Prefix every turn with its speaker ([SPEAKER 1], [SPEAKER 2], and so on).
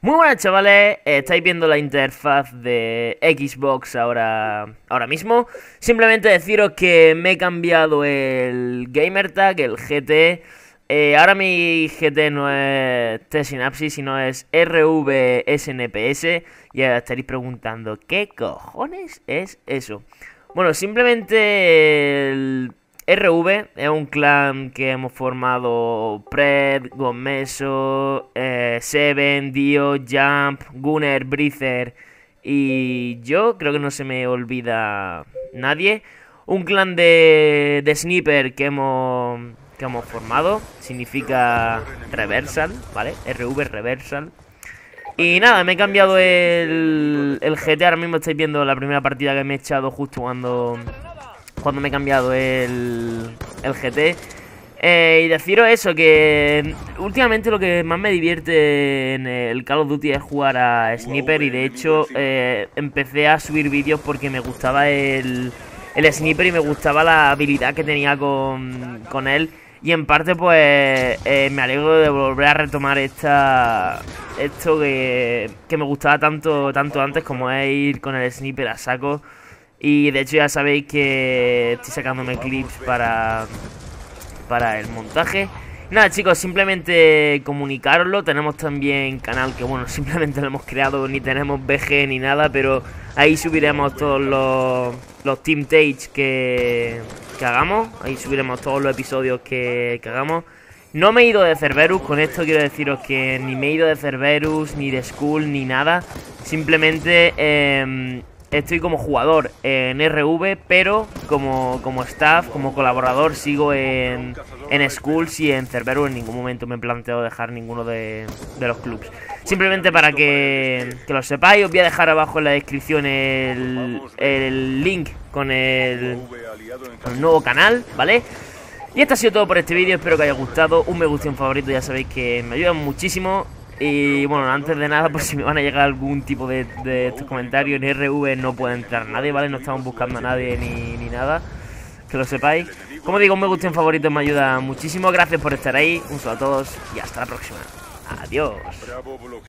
[SPEAKER 1] Muy buenas chavales, estáis viendo la interfaz de Xbox ahora, ahora mismo. Simplemente deciros que me he cambiado el Gamertag, el GT eh, Ahora mi GT no es T-Synapsis, sino es RVSNPS Y ahora estaréis preguntando, ¿qué cojones es eso? Bueno, simplemente el RV es un clan que hemos formado Pred, Gomeso, eh, Seven, Dio, Jump, Gunner, Breather y yo, creo que no se me olvida nadie. Un clan de, de sniper que hemos, que hemos formado, significa Reversal, ¿vale? RV Reversal. Y nada, me he cambiado el, el GT, ahora mismo estáis viendo la primera partida que me he echado justo cuando cuando me he cambiado el, el GT. Eh, y deciros eso, que últimamente lo que más me divierte en el Call of Duty es jugar a Sniper y de hecho eh, empecé a subir vídeos porque me gustaba el, el Sniper y me gustaba la habilidad que tenía con, con él. Y en parte pues eh, me alegro de volver a retomar esta esto que, que me gustaba tanto, tanto antes como es ir con el Sniper a saco. Y de hecho ya sabéis que estoy sacándome clips para, para el montaje. Nada chicos, simplemente comunicaroslo. Tenemos también canal que bueno, simplemente lo hemos creado, ni tenemos BG ni nada, pero ahí subiremos todos los, los Team Tage que, que hagamos. Ahí subiremos todos los episodios que, hagamos. No me he ido de Cerberus, con esto quiero deciros que ni me he ido de Cerberus, ni de Skull, ni nada. Simplemente... Eh, estoy como jugador en RV, pero como, como staff, como colaborador, sigo en, en Schools y en Cerberus. En ningún momento me he planteado dejar ninguno de, los clubs. Simplemente para que, que, lo sepáis, os voy a dejar abajo en la descripción el, el link con el, con el nuevo canal, ¿vale? Y esto ha sido todo por este vídeo, espero que haya gustado. Un me gusta y un favorito, ya sabéis que me ayudan muchísimo. Y bueno, antes de nada, por si me van a llegar algún tipo de, de estos comentarios, en RV no puede entrar nadie, ¿vale? No estamos buscando a nadie ni, ni nada, que lo sepáis. Como digo, un me gusta y un favorito me ayuda muchísimo. Gracias por estar ahí, un saludo a todos y hasta la próxima. Adiós.